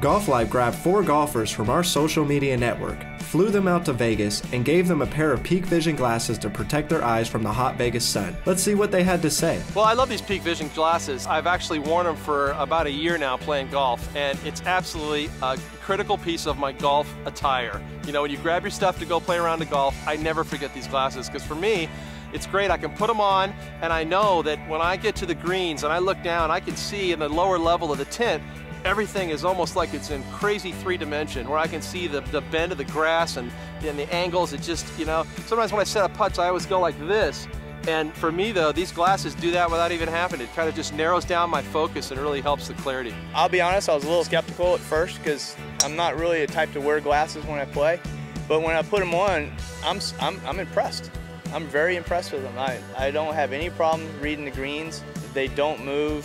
Golf Life grabbed four golfers from our social media network, flew them out to Vegas, and gave them a pair of PeakVision glasses to protect their eyes from the hot Vegas sun. Let's see what they had to say. Well, I love these PeakVision glasses. I've actually worn them for about a year now playing golf, and it's absolutely a critical piece of my golf attire. You know, when you grab your stuff to go play around the golf, I never forget these glasses because for me, it's great. I can put them on, and I know that when I get to the greens and I look down, I can see in the lower level of the tint everything is almost like it's in crazy three dimension where I can see the, the bend of the grass and, and the angles. It just, you know, sometimes when I set up putts, I always go like this. And for me though, these glasses do that without even having it. kind of just narrows down my focus and really helps the clarity. I'll be honest, I was a little skeptical at first because I'm not really a type to wear glasses when I play. But when I put them on, I'm, I'm, I'm impressed. I'm very impressed with them. I, I don't have any problem reading the greens. They don't move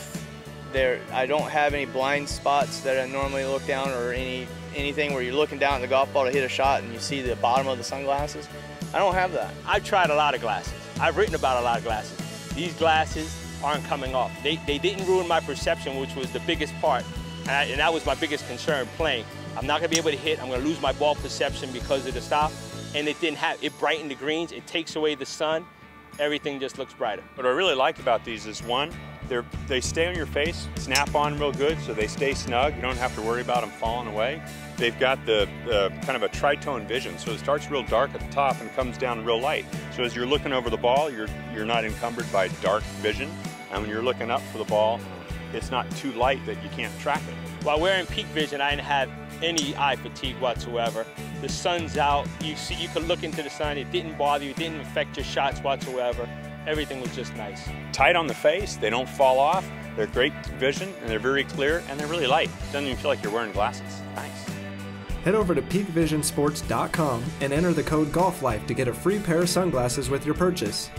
there, I don't have any blind spots that I normally look down or any anything where you're looking down at the golf ball to hit a shot and you see the bottom of the sunglasses. I don't have that. I've tried a lot of glasses. I've written about a lot of glasses. These glasses aren't coming off. They, they didn't ruin my perception, which was the biggest part. And, I, and that was my biggest concern playing. I'm not gonna be able to hit. I'm gonna lose my ball perception because of the stop. And it didn't have, it brightened the greens. It takes away the sun. Everything just looks brighter. What I really like about these is one, they're, they stay on your face, snap on real good, so they stay snug. You don't have to worry about them falling away. They've got the uh, kind of a tritone vision, so it starts real dark at the top and comes down real light. So as you're looking over the ball, you're, you're not encumbered by dark vision. And when you're looking up for the ball, it's not too light that you can't track it. While wearing PeakVision, I didn't have any eye fatigue whatsoever. The sun's out, you see, you can look into the sun, it didn't bother you, it didn't affect your shots whatsoever everything was just nice. Tight on the face, they don't fall off, they're great vision, and they're very clear, and they're really light. Doesn't even feel like you're wearing glasses. Nice. Head over to peakvisionsports.com and enter the code GOLFLIFE to get a free pair of sunglasses with your purchase.